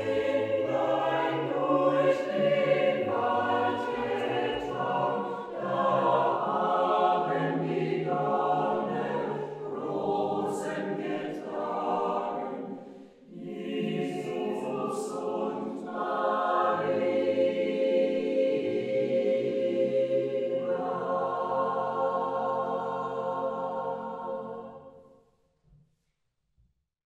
Amen.